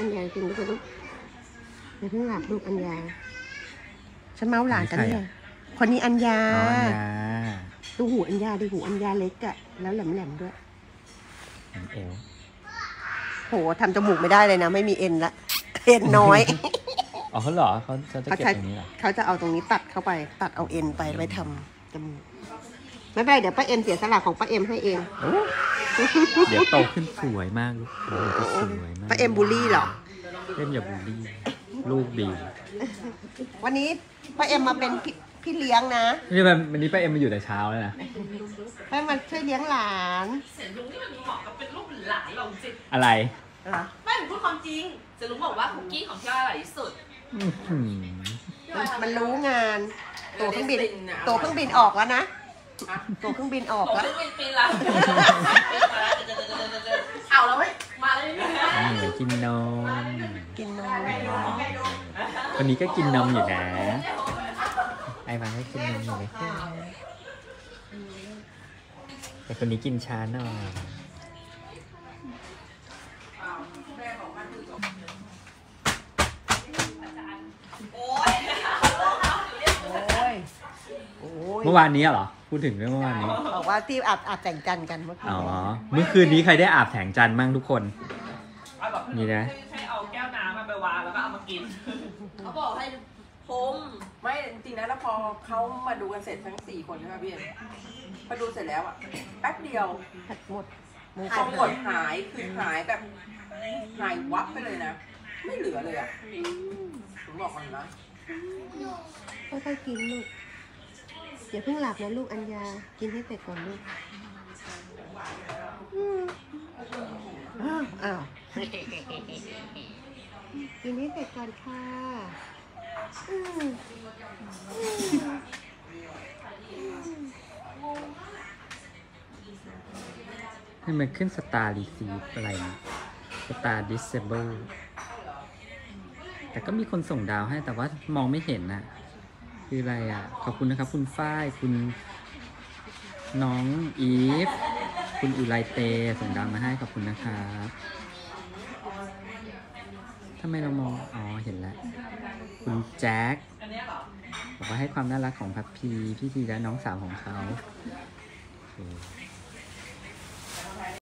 อัญญากินด้วยกันลูกเดี๋ยวเพิ่งหลับลูกอัญญาฉันเมาหลานกันเนี่ยคนนี้อัญญาอ๋ออันยาดูหูอัญญาดูหูอัญญาเล็กอะแล้วแหลมๆด้วยเห็นเอวโหทำจมูกไม่ได้เลยนะ ไม่มีเอ็นละเอ็นน้อย อ๋อเขาเหรอเขาจะจะเขาเก็บใช้ตรงนี้เหรอเขาจะเอาตรงนี้ตัดเข้าไป ตัดเอาเอ็นไปไว้ทำจมูกไม่เป็นไรเดี๋ยวป้าเอ็มเสียสละของป้าเอ็มให้เอง เดี๋ยวโตขึ้นสวยมากลูกโอ้โหสวยมากป้าเอ็มบูลลี่เหรอเอ็มอย่าบูลลี่ ลูกดีวันนี้ป้าเอ็มมาเป็นพี่พี่เลี้ยงนะนี่มันวันนี้ป้าเอ็มมาอยู่แต่เช้าเลยนะให้มาช่วยเลี้ยงหลานเสียงลุงนี่มันเหมาะกับเป็นลูกหลานเราจริงอะไรเหรอไม่ผมพูดความจริงเสียงลุงบอกว่าคุกกี้ของพี่อ้อยอร่อยที่สุดอื้อหือมันรู้งาน ตัวเครื่องบิน ตัวเครื่องบินออกแล้วนะตัวเครื่องบินออกบอกแล้ว คนนี้ก็กินนมอยู่นะ ไอ้มาก็กินนมอยู่เลยแต่คนนี้กินช้าหน่อยโอ้ยโอ้ยโอ้ยเมื่อวานนี้เหรอ พูดถึงเรื่องเมื่อวานนี้ บอกว่าที่อาบอาบแต่งจันทร์กันเมื่อคืนอ๋อ เมื่อคืนนี้ใครได้อาบแสงจันทร์มั่งทุกคนเอาแบบนี่นะให้เอาแก้ วน้ำมาไปวางแล้วก็เอามากิน เขาบอกให้พมไม่จริงๆนะแล้วพอเขามาดูกันเสร็จทั้งสี่คนใช่ไหมพี่เอ็มพอดูเสร็จแล้วอะแป๊บเดียวผัดหมดหมูพผัอดกดหายคือหายแบบหายวับไปเลยนะ ไม่เหลือเลยอะผมบอกมันนะค่อยๆกินลูกอย่าเพิ่งหลับนะลูกอัญญากินให้เสร็จก่อนลูกอืมอ้าวอ้าว กินให้เสร็จก่อนค่ะอืมอืมให้มันขึ้น star receive อะไรนะ star disable แต่ก็มีคนส่งดาวให้แต่ว่ามองไม่เห็นนะคืออะไรอะ ขอบคุณนะครับ คุณฝ้าย คุณน้องอีฟ คุณอุไรเตส่งดาวมาให้ขอบคุณนะครับ ทำไมเรามอง อ๋อ เห็นแล้ว คุณแจ็คบอกว่าให้ความน่ารักของพัพพีพี่ทีและน้องสาวของเขาโอเค